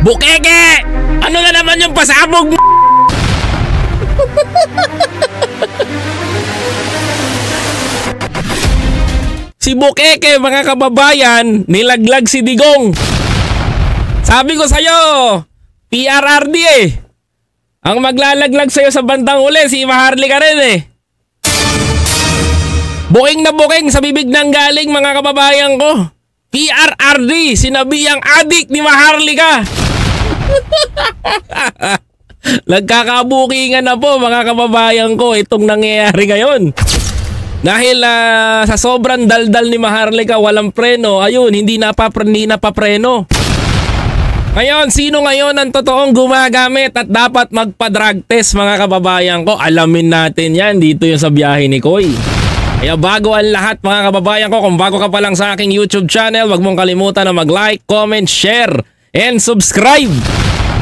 Bukeke! Ano na naman yung pasabog mo? si Bukeke mga kababayan, nilaglag si Digong. Sabi ko sa'yo, PRRD eh. Ang maglalaglag sa'yo sa bandang uli, si Maharli ka rin eh. Buking na buking sa bibig ng galing mga kababayan ko. PRRD, sinabi ang adik ni Maharlika. Nagkakabukingan na po mga kababayan ko itong nangyayari ngayon. Dahil uh, sa sobrang daldal ni Maharlika walang preno, ayun, hindi napapre, hindi napapreno. Ngayon, sino ngayon ang totoong gumagamit at dapat magpa-drug test mga kababayan ko? Alamin natin yan dito yung sa biyahe ni Koy. Kaya bago ang lahat mga kababayan ko, kung bago ka pa lang sa aking YouTube channel, wag mong kalimutan na mag-like, comment, share, and subscribe.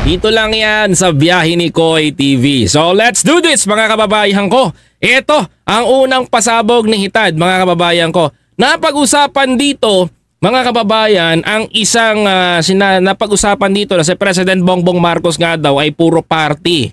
Dito lang yan sa Biyahe ni Koy TV. So let's do this mga kababayan ko. Ito ang unang pasabog ni Hitad mga kababayan ko. Napag-usapan dito mga kababayan, ang isang uh, sina, napag-usapan dito na si President Bongbong Marcos nga daw ay puro party.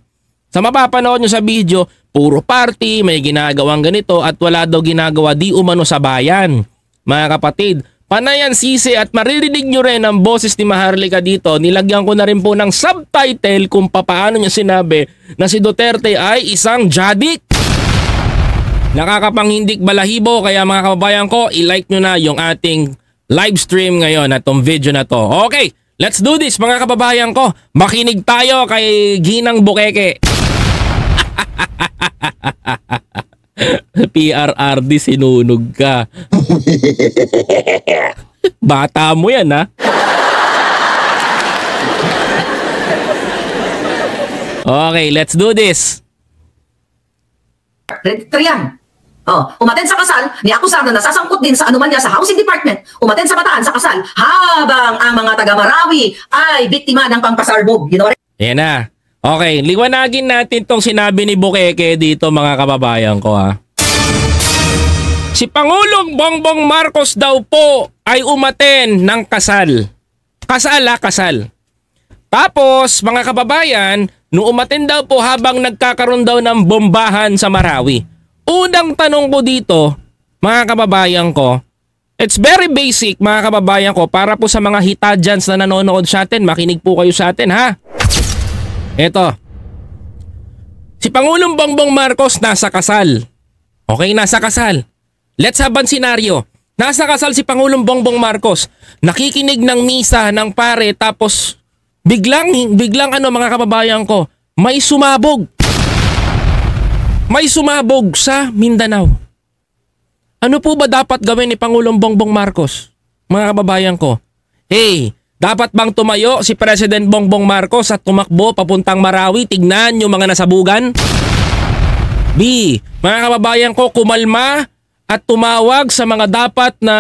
Sa mapapanood nyo sa video, puro party, may ginagawang ganito at wala daw ginagawa di umano sa bayan. Mga kapatid, panayan sisi at maririnig nyo rin ang boses ni Maharlika dito. Nilagyan ko na rin po ng subtitle kung papaano niya sinabi na si Duterte ay isang jadik. Nakakapanghindik balahibo kaya mga kababayan ko, i-like nyo na yung ating live stream ngayon at tong video na to. Okay, let's do this mga kababayan ko. Makinig tayo kay Ginang Bukeke. PRRD sinunog ka. Bata mo yan ha. Okay, let's do this. Hereditary yan. Oh, umaten sa kasal, ni akusar na nasasangkot din sa anuman niya sa housing department, umaten sa bataan sa kasal, habang ang mga taga-Marawi ay biktima ng pampasarbog. You know what Yan na. Okay, liwanagin natin tong sinabi ni Bukeke dito mga kababayan ko ha. Si Pangulong Bongbong Marcos daw po ay umaten ng kasal. Kasal ha, kasal. Tapos mga kababayan, nung umaten daw po habang nagkakaroon daw ng bombahan sa Marawi. Unang tanong ko dito, mga kababayan ko, it's very basic mga kababayan ko para po sa mga hitadjans na nanonood sa atin, makinig po kayo sa atin ha. Eto. Si Pangulong Bongbong Marcos nasa kasal. Okay, nasa kasal. Let's have an scenario. Nasa kasal si Pangulong Bongbong Marcos. Nakikinig ng misa ng pare tapos biglang biglang ano mga kababayan ko, may sumabog. May sumabog sa Mindanao. Ano po ba dapat gawin ni Pangulong Bongbong Marcos? Mga kababayan ko. Hey, dapat bang tumayo si President Bongbong Marcos at tumakbo papuntang Marawi? Tignan yung mga nasabugan? B. Mga kababayan ko, kumalma at tumawag sa mga dapat na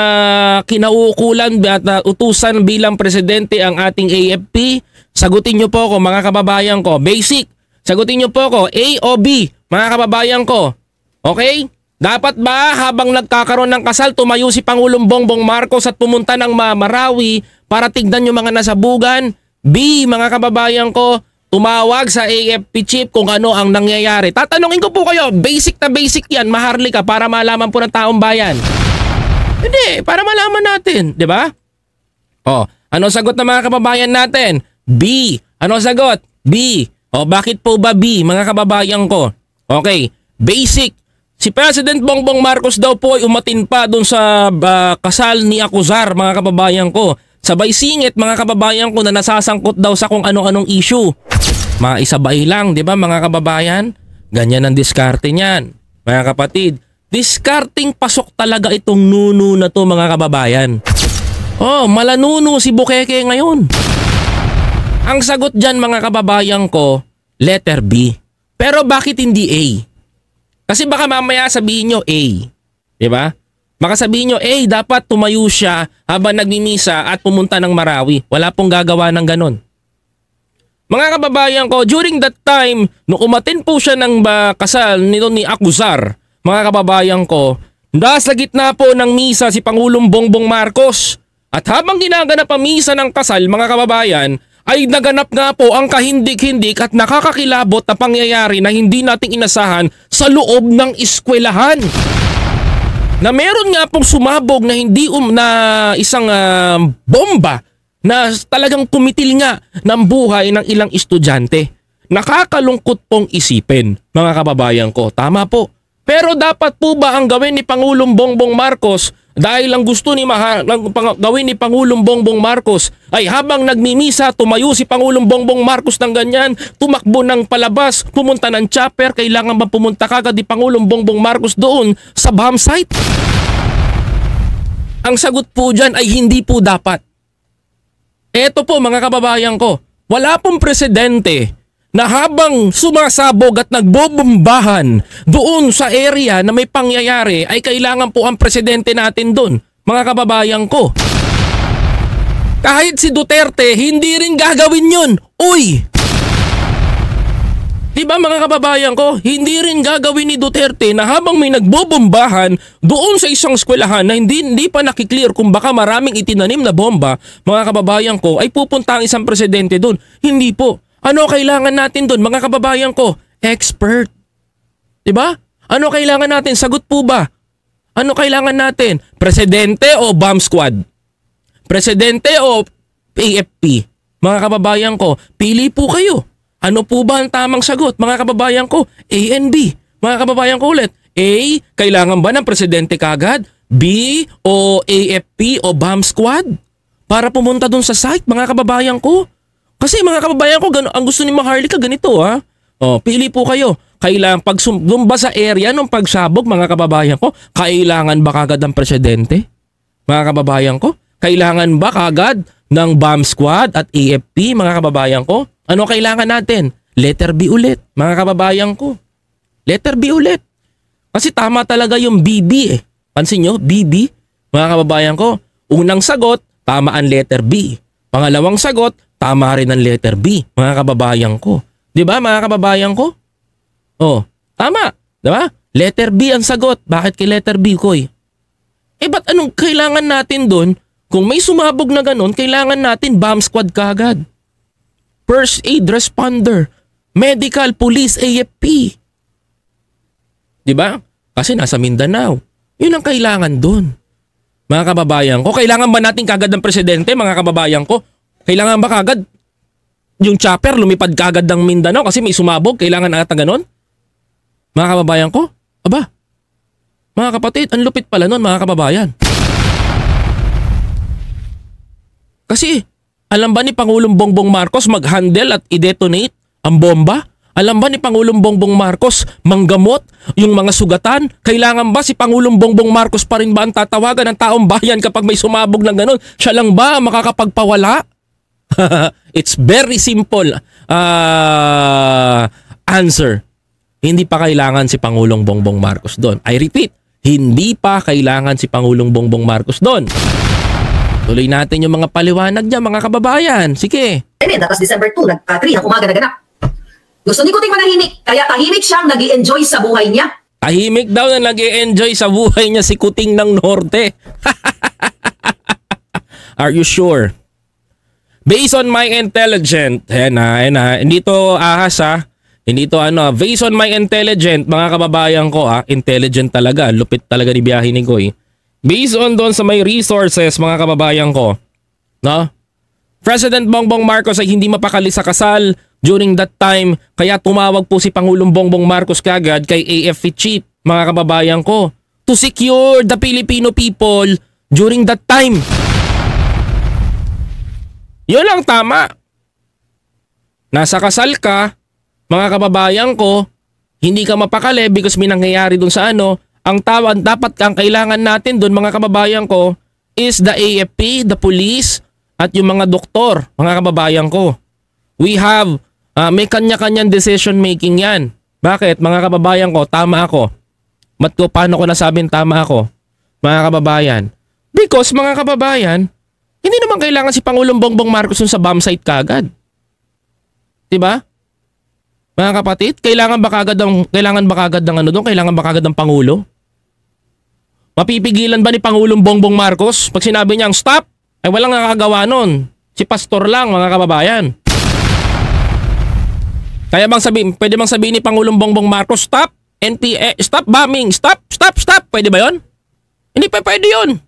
kinauukulan at utusan bilang presidente ang ating AFP. Sagutin niyo po ako mga kababayan ko. Basic. Sagutin niyo po ako A o B mga kababayan ko. Okay? Dapat ba habang nagkakaroon ng kasal tumayo si Pangulong Bongbong Marcos at pumunta ng Marawi para tignan yung mga nasabugan? B, mga kababayan ko, tumawag sa AFP chief kung ano ang nangyayari. Tatanungin ko po kayo, basic na basic yan, maharli ka para malaman po ng taong bayan. Hindi, para malaman natin, di ba? Oh, ano sagot ng mga kababayan natin? B. Ano sagot? B. O bakit po ba B, mga kababayan ko? Okay, basic. Si President Bongbong Marcos daw po ay umatin pa doon sa uh, kasal ni Akuzar, mga kababayan ko. Sabay singit mga kababayan ko na nasasangkot daw sa kung ano-anong issue. Mga isabay lang, di ba mga kababayan? Ganyan ang diskarte niyan. Mga kapatid, diskarting pasok talaga itong nuno na to mga kababayan. Oh, malanuno si Bukeke ngayon. Ang sagot dyan mga kababayan ko, letter B. Pero bakit hindi A? Kasi baka mamaya sabihin nyo A. Di ba? Baka sabihin nyo, eh, dapat tumayo siya habang nagmimisa at pumunta ng Marawi. Wala pong gagawa ng ganon. Mga kababayan ko, during that time, nung umatin po siya ng kasal nito ni Akuzar, mga kababayan ko, nasa gitna po ng misa si Pangulong Bongbong Marcos. At habang ginaganap ang misa ng kasal, mga kababayan, ay naganap nga po ang kahindik-hindik at nakakakilabot na pangyayari na hindi nating inasahan sa loob ng eskwelahan. Na meron nga pong sumabog na hindi um, na isang ah, bomba na talagang kumitil nga ng buhay ng ilang estudyante. Nakakalungkot pong isipin, mga kababayan ko. Tama po. Pero dapat po ba ang gawin ni Pangulong Bongbong Marcos dahil ang gusto ni Maha, pang, gawin ni Pangulong Bongbong Marcos ay habang nagmimisa tumayo si Pangulong Bongbong Marcos ng ganyan, tumakbo ng palabas, pumunta ng chopper, kailangan ba pumunta kagad ni Pangulong Bongbong Marcos doon sa bomb site? Ang sagot po dyan ay hindi po dapat. Eto po mga kababayan ko, wala pong presidente na habang sumasabog at nagbobombahan doon sa area na may pangyayari ay kailangan po ang presidente natin doon, mga kababayan ko. Kahit si Duterte, hindi rin gagawin yun. Uy! Diba mga kababayan ko, hindi rin gagawin ni Duterte na habang may nagbobombahan doon sa isang eskwelahan na hindi, hindi pa nakiklear kung baka maraming itinanim na bomba, mga kababayan ko, ay pupunta ang isang presidente doon. Hindi po. Ano kailangan natin doon, mga kababayan ko? Expert. 'Di ba? Ano kailangan natin? Sagot po ba? Ano kailangan natin? Presidente o bomb squad? Presidente o AFP? Mga kababayan ko, pili po kayo. Ano po ba ang tamang sagot, mga kababayan ko? A and B. Mga kababayan ko ulit. A, kailangan ba ng presidente kagad? B, o AFP o bomb squad? Para pumunta doon sa site, mga kababayan ko. Kasi mga kababayan ko, gano, ang gusto ni Maharlika ganito ha. Oh, pili po kayo. Kailangan pag sumba sa area ng pagsabog mga kababayan ko, kailangan ba kagad ang presidente? Mga kababayan ko, kailangan ba kagad ng bomb squad at AFP mga kababayan ko? Ano kailangan natin? Letter B ulit, mga kababayan ko. Letter B ulit. Kasi tama talaga yung BB eh. Pansin nyo, BB, mga kababayan ko. Unang sagot, tama ang letter B. Pangalawang sagot, tama rin ang letter B, mga kababayan ko. 'Di ba, mga kababayan ko? Oh, tama, 'di ba? Letter B ang sagot. Bakit kay letter B, Koy? Eh, ba't anong kailangan natin doon? Kung may sumabog na ganun, kailangan natin bomb squad kagad. First aid responder, medical, police, AFP. 'Di ba? Kasi nasa Mindanao. 'Yun ang kailangan doon. Mga kababayan ko, kailangan ba natin kagad ng presidente, mga kababayan ko? Kailangan ba kagad yung chopper lumipad kagad ng Mindanao kasi may sumabog, kailangan ata ganon? Mga kababayan ko? Aba, mga kapatid, ang lupit pala nun mga kababayan. Kasi, alam ba ni Pangulong Bongbong Marcos mag-handle at i-detonate ang bomba? Alam ba ni Pangulong Bongbong Marcos manggamot yung mga sugatan? Kailangan ba si Pangulong Bongbong Marcos pa rin ba ang tatawagan ng taong bayan kapag may sumabog ng ganun? Siya lang ba makakapagpawala? It's very simple uh, answer. Hindi pa kailangan si Pangulong Bongbong Marcos doon. I repeat, hindi pa kailangan si Pangulong Bongbong Marcos doon. Tuloy natin yung mga paliwanag niya mga kababayan. Sige. Amen. Tapos December 2, nag, uh, 3 ng umaga naganap. Gusto ni Kuting manahimik, kaya tahimik siyang nag enjoy sa buhay niya. Tahimik daw na nag enjoy sa buhay niya si Kuting ng Norte. Are you sure? Based on my intelligent, ayan na, ayan na, hindi to ahas ha. Hindi to ano, based on my intelligent, mga kababayan ko ha, intelligent talaga, lupit talaga ni biyahe ni Goy. Based on doon sa may resources, mga kababayan ko, no? President Bongbong Marcos ay hindi mapakali sa kasal during that time kaya tumawag po si Pangulong Bongbong Marcos kagad kay AFP chief mga kababayan ko to secure the Filipino people during that time. Yun lang tama. Nasa kasal ka, mga kababayan ko, hindi ka mapakali because may nangyayari dun sa ano, ang tawag dapat ang kailangan natin dun mga kababayan ko is the AFP, the police, at yung mga doktor, mga kababayan ko. We have, uh, may kanya-kanyang decision making yan. Bakit? Mga kababayan ko, tama ako. Mat ko, paano ko nasabing tama ako? Mga kababayan. Because mga kababayan, hindi naman kailangan si Pangulong Bongbong Marcos sa bomb site kagad. 'Di ba? Mga kapatid, kailangan ba kagad ng kailangan ba kagad ng ano doon? Kailangan ba kagad ng pangulo? Mapipigilan ba ni Pangulong Bongbong Marcos pag sinabi niyang stop? Ay walang nakakagawa noon. Si pastor lang mga kababayan. Kaya bang sabi, pwede bang sabihin ni Pangulong Bongbong Marcos, stop, NPA, stop bombing, stop, stop, stop. Pwede ba yon? Hindi pa pwede yon.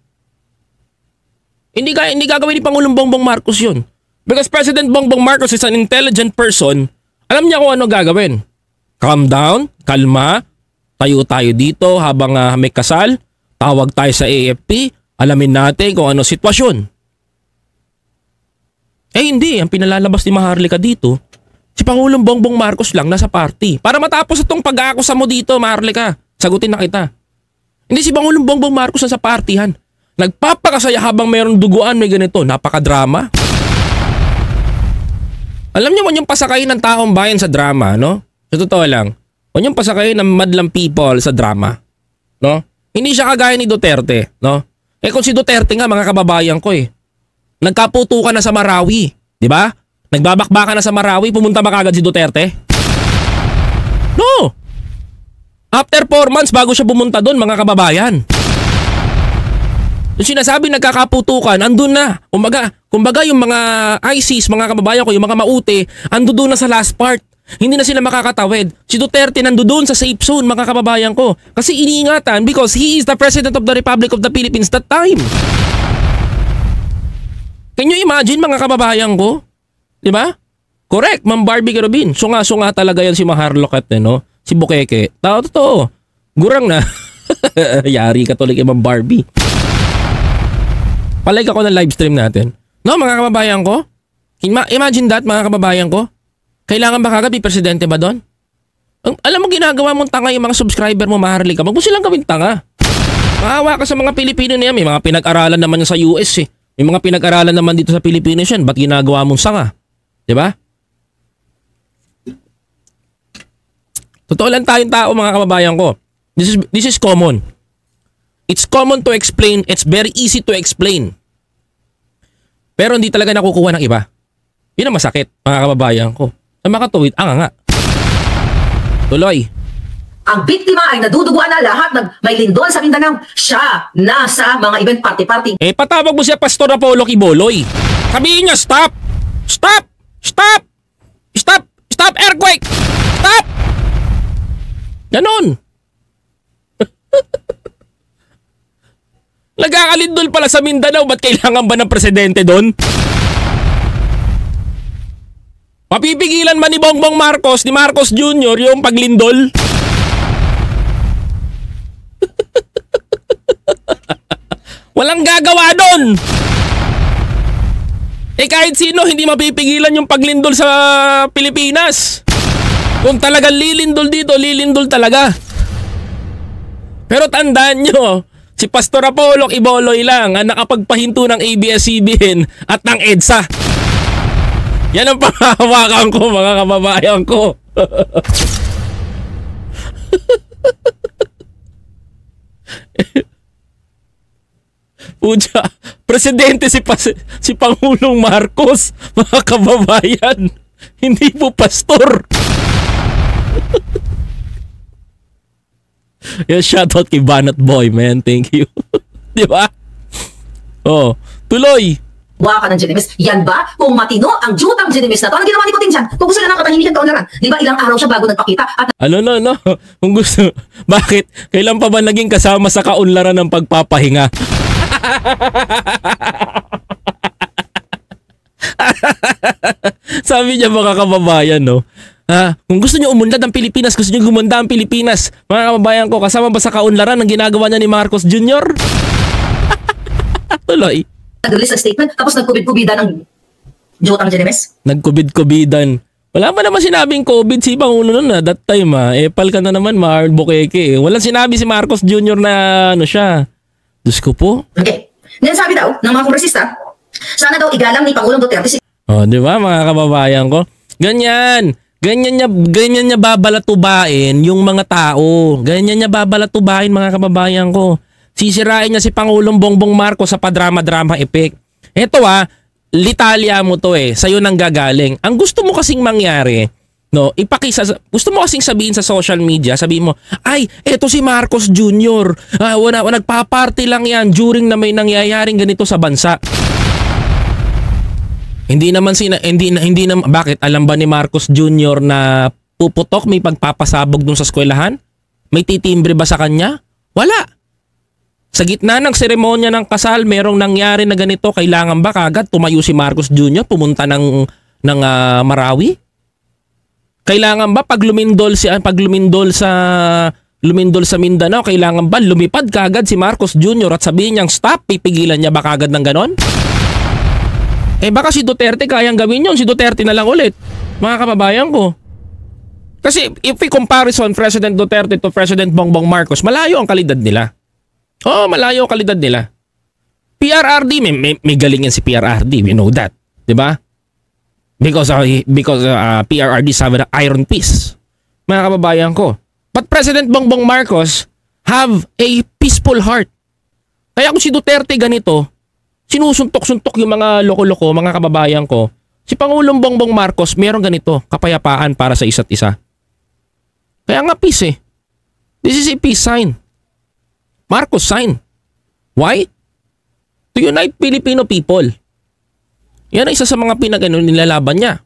Hindi, ga, hindi gagawin ni Pangulong Bongbong Marcos yun. Because President Bongbong Marcos is an intelligent person, alam niya kung ano gagawin. Calm down, kalma, tayo tayo dito habang uh, may kasal, tawag tayo sa AFP, alamin natin kung ano sitwasyon. Eh hindi, ang pinalalabas ni Maharlika dito, si Pangulong Bongbong Marcos lang nasa party. Para matapos itong pag-aakusa mo dito, Maharlika, sagutin na kita. Hindi si Pangulong Bongbong Marcos nasa partihan. Nagpapakasaya habang mayroong duguan may ganito, napakadrama. Alam niyo mo yung pasakay ng taong bayan sa drama, no? Sa totoo lang, huwag yung pasakay ng madlang people sa drama. No? Hindi siya kagaya ni Duterte, no? Eh kung si Duterte nga mga kababayan ko eh. Nagkaputukan na sa Marawi, di ba? Nagbabakbakan na sa Marawi, pumunta ba kagad si Duterte? No! After 4 months bago siya pumunta doon mga kababayan. Yung sinasabi nagkakaputukan, andun na. Kumbaga, kumbaga yung mga ISIS, mga kababayan ko, yung mga mauti, ando doon na sa last part. Hindi na sila makakatawid. Si Duterte nandoon sa safe zone, mga kababayan ko. Kasi iniingatan because he is the President of the Republic of the Philippines that time. Can you imagine mga kababayan ko? Di ba? Correct, Ma'am Barbie Carabin. Sunga-sunga talaga yan si Maharlok at eh, no? si Bukeke. Tao totoo. Gurang na. Yari ka tuloy kay Ma'am Barbie. Palike ako ng live stream natin. No, mga kababayan ko? Ima- imagine that, mga kababayan ko. Kailangan ba kagad presidente ba doon? Alam mo ginagawa mong tanga yung mga subscriber mo, maharli ka. Wag mo silang gawin tanga. Maawa ka sa mga Pilipino na yan. May mga pinag-aralan naman sa US eh. May mga pinag-aralan naman dito sa Pilipinas yan. Ba't ginagawa mong sanga? Ba? Totoo lang tayong tao mga kababayan ko. This is, this is common. It's common to explain. It's very easy to explain. Pero hindi talaga nakukuha ng iba. Yun ang masakit, mga kababayan ko. Sa makatuwid, ang nga. Tuloy. Ang biktima ay naduduguan na lahat ng may lindol sa Mindanao. Siya nasa mga event party-party. Eh, patawag mo siya Pastor Apollo Kiboloy. Sabihin niya, stop! Stop! Stop! Stop! Stop earthquake! Stop! Ganon. Nagkakalindol pala sa Mindanao, ba't kailangan ba ng presidente doon? Mapipigilan ba ni Bongbong Marcos, ni Marcos Jr. yung paglindol? Walang gagawa doon! Eh kahit sino hindi mapipigilan yung paglindol sa Pilipinas. Kung talagang lilindol dito, lilindol talaga. Pero tandaan nyo, Si Pastor Apollo Iboloy lang ang nakapagpahinto ng ABS-CBN at ng EDSA. Yan ang panghahawakan ko mga kababayan ko. Puja, presidente si, Pas si Pangulong Marcos, mga kababayan. Hindi po pastor. yeah, shoutout kay Banat Boy, man. Thank you. Di ba? Oh, tuloy. Buha ka ng Genemis. Yan ba? Kung matino ang jutang Genemis na to, ano ginawa ni Putin dyan? Kung gusto na ng katahimikan kaunlaran, di ba ilang araw siya bago nagpakita at Ano, no, no. Kung gusto, bakit? Kailan pa ba naging kasama sa kaunlaran ng pagpapahinga? Sabi niya mga kababayan, no? Ha? Kung gusto niyo umunlad ang Pilipinas, gusto niyo gumanda ang Pilipinas, mga kababayan ko, kasama ba sa kaunlaran ng ginagawa niya ni Marcos Jr.? Tuloy. nag-release ng statement, tapos nagkubid-kubida ng jutang Genemis? Nagkubid-kubidan. Wala pa naman sinabing COVID si Pangulo noon na that time ah. Epal ka na naman, Mahal Bukeke. Walang sinabi si Marcos Jr. na ano siya. Diyos ko po. Okay. Then sabi daw ng mga kongresista, sana daw igalang ni Pangulong Duterte si Oh, di ba mga kababayan ko? Ganyan. Ganyan niya, ganyan niya babalatubain yung mga tao. Ganyan niya babalatubain mga kababayan ko. Sisirain niya si Pangulong Bongbong Marcos sa padrama-drama effect. Ito ah, litalya mo to eh. Sa'yo nang gagaling. Ang gusto mo kasing mangyari, no, ipakisa, gusto mo kasing sabihin sa social media, sabihin mo, ay, eto si Marcos Jr. Ah, wala, wala, nagpa-party lang yan during na may nangyayaring ganito sa bansa. Hindi naman sina hindi hindi na bakit alam ba ni Marcos Jr. na puputok may pagpapasabog dun sa eskwelahan? May titimbre ba sa kanya? Wala. Sa gitna ng seremonya ng kasal, merong nangyari na ganito, kailangan ba kagad tumayo si Marcos Jr. pumunta ng ng ah, Marawi? Kailangan ba pag lumindol si ah, pag lumindol sa lumindol sa Mindanao, kailangan ba lumipad kagad si Marcos Jr. at sabihin niyang stop, pipigilan niya ba kagad ng ganon? Eh baka si Duterte kayang gawin yun, si Duterte na lang ulit. Mga kababayan ko. Kasi if we comparison President Duterte to President Bongbong Marcos, malayo ang kalidad nila. Oo, malayo ang kalidad nila. PRRD, may, may, may galingan si PRRD, we know that. 'Di ba? Because, uh, because uh, PRRD have an iron piece. Mga kababayan ko. But President Bongbong Marcos have a peaceful heart. Kaya kung si Duterte ganito, sinusuntok-suntok yung mga loko-loko, mga kababayan ko, si Pangulong Bongbong Marcos meron ganito, kapayapaan para sa isa't isa. Kaya nga peace eh. This is a peace sign. Marcos sign. Why? To unite Filipino people. Yan ang isa sa mga pinag ano, nilalaban niya.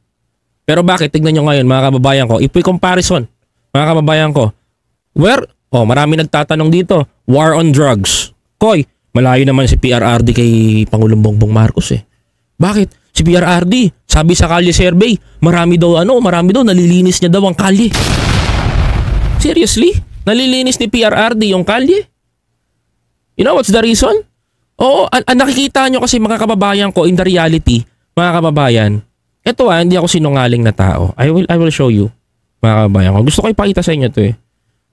Pero bakit? Tignan nyo ngayon mga kababayan ko. We comparison, mga kababayan ko, where, oh marami nagtatanong dito, war on drugs. Koy, malayo naman si PRRD kay Pangulong Bongbong Marcos eh. Bakit? Si PRRD, sabi sa kalye survey, marami daw ano, marami daw nalilinis niya daw ang kalye. Seriously? Nalilinis ni PRRD yung kalye? You know what's the reason? Oo, ang, nakikita nyo kasi mga kababayan ko in the reality, mga kababayan, eto ah, hindi ako sinungaling na tao. I will, I will show you, mga kababayan ko. Gusto ko ipakita sa inyo to eh.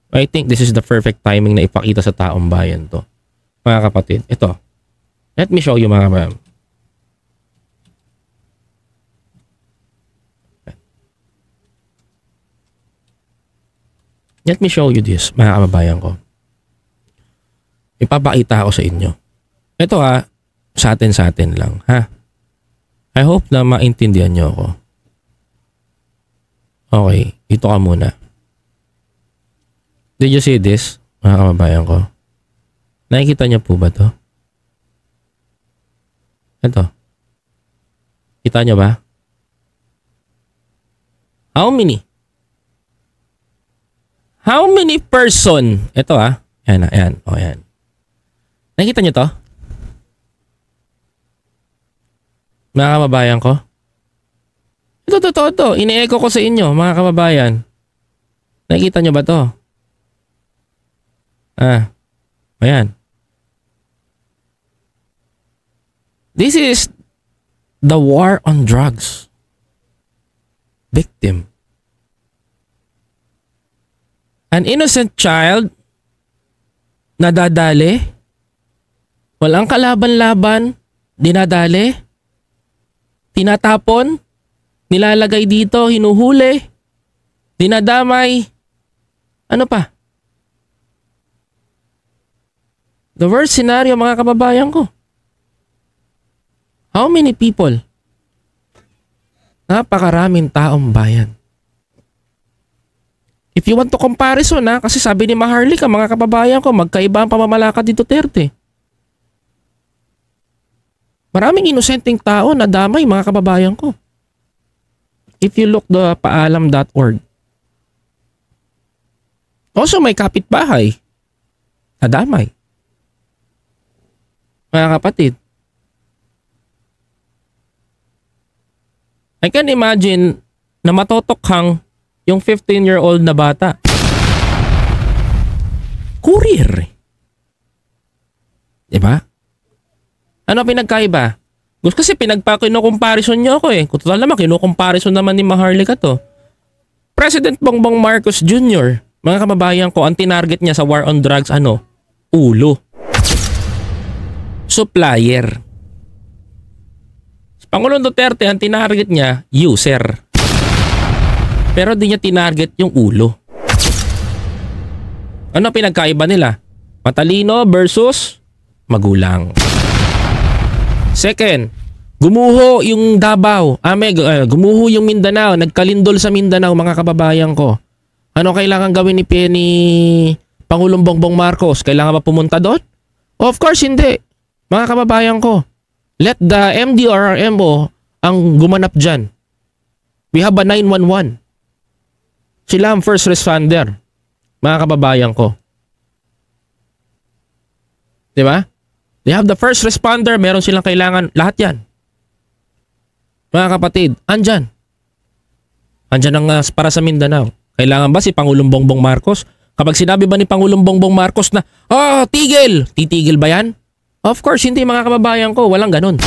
I think this is the perfect timing na ipakita sa taong bayan to. Mga kapatid, ito. Let me show you mga kababayan. Let me show you this, mga kababayan ko. Ipapakita ko sa inyo. Ito ha, sa atin sa atin lang, ha? I hope na maintindihan nyo ako. Okay, ito ka muna. Did you see this, mga kababayan ko? Nakikita niyo po ba to? Ito. Kita niyo ba? How many? How many person? Ito ah. Ayan, ayan. O, ayan. Nakita niyo to? Mga kababayan ko? Ito, to, to. Ini-echo ko sa inyo, mga kababayan. Nakikita niyo ba to? Ah. Ayan. This is the war on drugs. Victim. An innocent child nadadali, walang kalaban-laban, dinadali, tinatapon, nilalagay dito, hinuhuli, dinadamay, ano pa? The worst scenario mga kababayan ko. How many people? Napakaraming taong bayan. If you want to comparison ha, kasi sabi ni Maharlika, mga kababayan ko, magkaiba ang pamamalakad ni Duterte. Maraming inosenteng tao na damay mga kababayan ko. If you look the paalam.org. Also may kapitbahay. Nadamay. Mga kapatid. I can imagine na matotokhang yung 15-year-old na bata. Courier. Diba? Ano pinagkaiba? Gusto kasi pinagpa-comparison niyo ako eh. Kung total naman, kinukomparison naman ni Maharlika to. President Bongbong Marcos Jr., mga kababayan ko, ang tinarget niya sa war on drugs, ano? Ulo. Supplier. Pangulong Duterte, ang tinarget niya, user. Pero di niya tinarget yung ulo. Ano pinagkaiba nila? Matalino versus magulang. Second, gumuho yung Davao. Ah, may, uh, gumuho yung Mindanao. Nagkalindol sa Mindanao, mga kababayan ko. Ano kailangan gawin ni, ni Pangulong Bongbong Marcos? Kailangan ba pumunta doon? Of course, hindi. Mga kababayan ko, let the MD or MO ang gumanap dyan. We have a 911. Sila ang first responder. Mga kababayan ko. Di ba? They have the first responder, meron silang kailangan, lahat yan. Mga kapatid, andyan. Andyan ang uh, para sa Mindanao. Kailangan ba si Pangulong Bongbong Marcos? Kapag sinabi ba ni Pangulong Bongbong Marcos na, oh, tigil! Titigil ba yan? Of course, hindi mga kababayan ko. Walang ganun.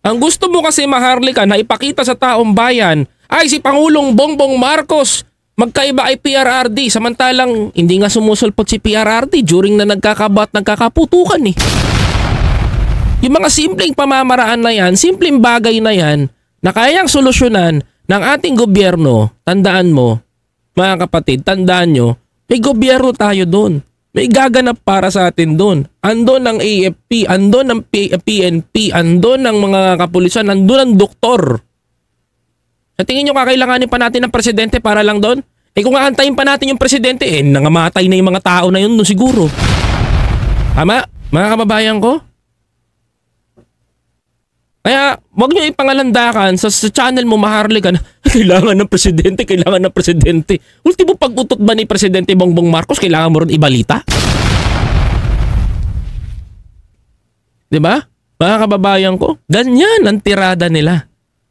Ang gusto mo kasi maharlika na ipakita sa taong bayan ay si Pangulong Bongbong Marcos magkaiba ay PRRD samantalang hindi nga sumusulpot si PRRD during na nagkakabat nagkakaputukan eh. Yung mga simpleng pamamaraan na yan, simpleng bagay na yan na kayang solusyonan ng ating gobyerno, tandaan mo, mga kapatid, tandaan nyo, may gobyerno tayo doon. May gaganap para sa atin doon. Andon ang AFP, andon ang PNP, andon ang mga kapulisan, andon ang doktor. Sa tingin nyo kakailanganin pa natin ng presidente para lang doon? Eh kung aantayin pa natin yung presidente, eh nangamatay na yung mga tao na yun doon siguro. Tama? Mga kababayan ko? Kaya, wag nyo ipangalandakan sa, sa channel mo maharli ka na, kailangan ng presidente, kailangan ng presidente. Ultimo pag-utot ba ni Presidente Bongbong Marcos, kailangan mo rin ibalita? 'Di ba? Mga kababayan ko, ganyan ang tirada nila.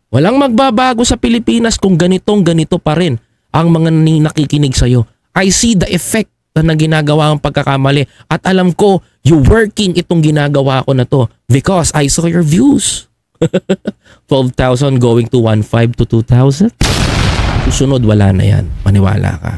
Walang magbabago sa Pilipinas kung ganitong ganito pa rin ang mga ni- nakikinig sa'yo. I see the effect na ginagawa ang pagkakamali at alam ko you working itong ginagawa ko na to because I saw your views. 12,000 going to 1,500 to 2,000. Susunod, wala na yan. Maniwala ka.